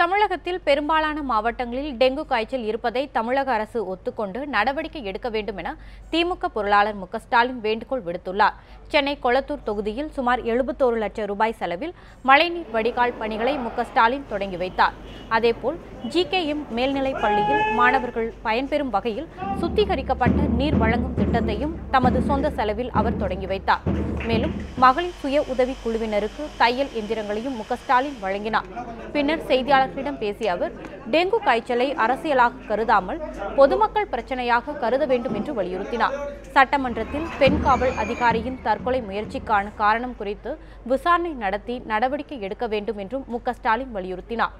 தமிழகத்தில் பெரும்பாலான மாவட்டங்களில் டெங்கு காய்ச்சல் இருப்பதை தமிழக அரசு ஒத்துக்கொண்டு நடவடிக்கை எடுக்க வேண்டும் என திமுக பொருளாளர் மு ஸ்டாலின் வேண்டுகோள் விடுத்துள்ளார். சென்னை கொளத்தூர் தொகுதியில் சுமார் எழுபத்தோரு லட்சம் ரூபாய் செலவில் மழைநீர் வடிகால் பணிகளை மு ஸ்டாலின் தொடங்கி வைத்தார். அதேபோல் ஜிகேஎம் மேல்நிலைப் பள்ளியில் மாணவர்கள் பயன்பெறும் வகையில் சுத்திகரிக்கப்பட்ட நீர் வழங்கும் திட்டத்தையும் தமது சொந்த செலவில் அவர் தொடங்கி வைத்தார். மேலும் மகளிர் சுய உதவி குழுவினருக்கு தையல் எந்திரங்களையும் மு ஸ்டாலின் வழங்கினார். பின்னர் செய்தியாளர்களிடம் பேசிய அவர் டெங்கு காய்ச்சலை அரசியலாக கருதாமல் பொதுமக்கள் பிரச்சனையாக கருத வேண்டும் என்று வலியுறுத்தினார். சட்டமன்றத்தில் பெண் காவல் அதிகாரியின் தற்கொலை முயற்சிக்கான காரணம் குறித்து விசாரணை நடத்தி நடவடிக்கை எடுக்க வேண்டும் என்றும் மு. ஸ்டாலின் வலியுறுத்தினார்.